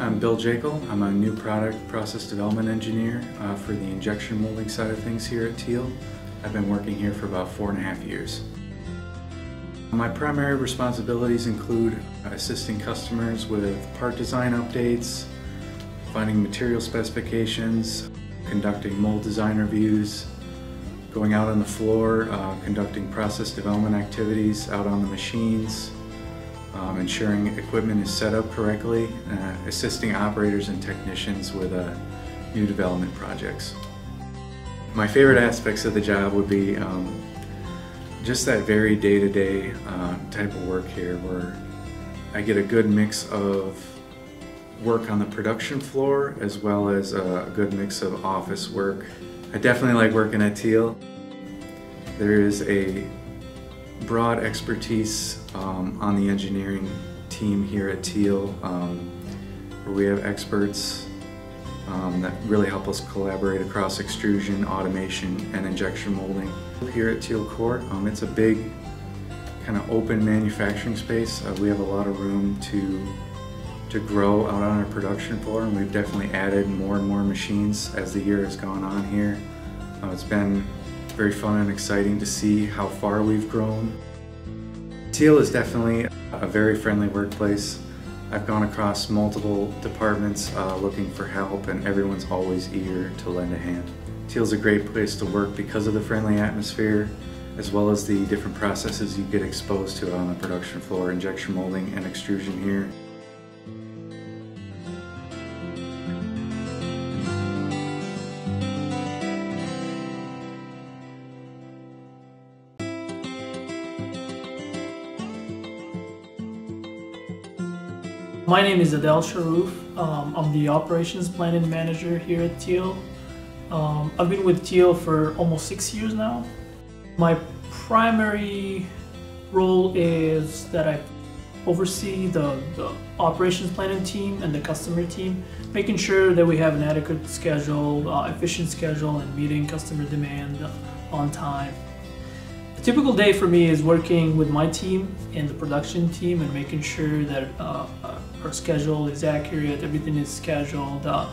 I'm Bill Jekyll. I'm a new product process development engineer uh, for the injection molding side of things here at Teel. I've been working here for about four and a half years. My primary responsibilities include assisting customers with part design updates, finding material specifications, conducting mold design reviews, going out on the floor, uh, conducting process development activities out on the machines, um, ensuring equipment is set up correctly, uh, assisting operators and technicians with uh, new development projects. My favorite aspects of the job would be um, just that very day-to-day -day, uh, type of work here where I get a good mix of work on the production floor as well as a good mix of office work. I definitely like working at Teel. There is a broad expertise um, on the engineering team here at Teel, um, we have experts um, that really help us collaborate across extrusion, automation, and injection molding. Here at Teel Court, um, it's a big kind of open manufacturing space. Uh, we have a lot of room to to grow out on our production floor and we've definitely added more and more machines as the year has gone on here. Uh, it's been very fun and exciting to see how far we've grown. Teel is definitely a very friendly workplace. I've gone across multiple departments uh, looking for help and everyone's always eager to lend a hand. Teel's a great place to work because of the friendly atmosphere as well as the different processes you get exposed to on the production floor, injection molding and extrusion here. My name is Adel Sharouf. Um, I'm the operations planning manager here at Teel. Um, I've been with Teel for almost six years now. My primary role is that I oversee the, the operations planning team and the customer team, making sure that we have an adequate schedule, uh, efficient schedule, and meeting customer demand on time. A typical day for me is working with my team and the production team and making sure that uh, uh, our schedule is accurate, everything is scheduled, uh,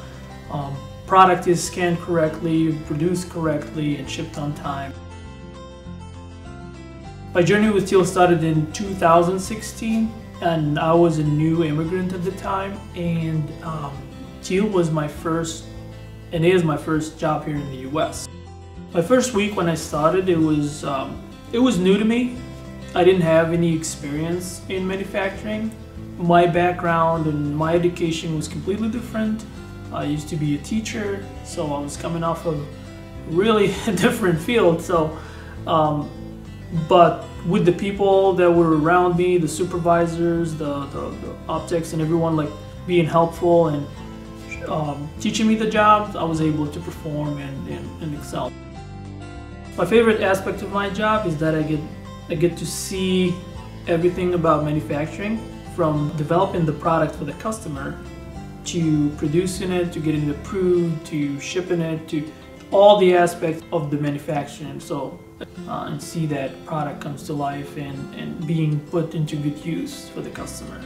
um, product is scanned correctly, produced correctly, and shipped on time. My journey with Teel started in 2016 and I was a new immigrant at the time and um, Teel was my first and is my first job here in the US. My first week when I started it was um, it was new to me. I didn't have any experience in manufacturing. My background and my education was completely different. I used to be a teacher, so I was coming off of really a different field. So, um, but with the people that were around me, the supervisors, the, the, the optics, and everyone like being helpful and um, teaching me the job, I was able to perform and, and, and excel. My favorite aspect of my job is that I get I get to see everything about manufacturing from developing the product for the customer to producing it, to getting it approved, to shipping it, to all the aspects of the manufacturing. So, uh, and see that product comes to life and, and being put into good use for the customer.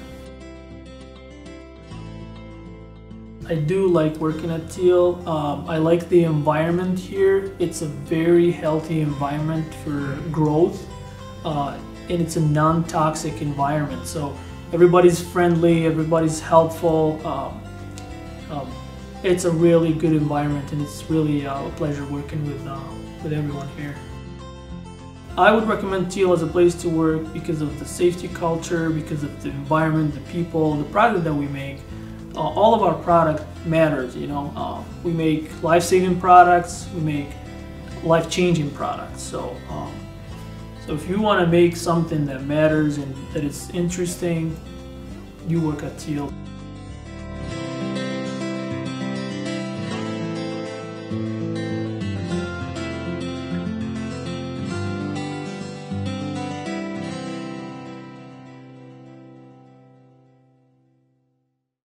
I do like working at Teel. Um, I like the environment here. It's a very healthy environment for growth uh, and it's a non-toxic environment. So everybody's friendly, everybody's helpful. Um, um, it's a really good environment and it's really uh, a pleasure working with, uh, with everyone here. I would recommend Teel as a place to work because of the safety culture, because of the environment, the people, the product that we make uh, all of our product matters. You know, uh, we make life-saving products, we make life-changing products. So, um, so if you want to make something that matters and that is interesting, you work at Teel.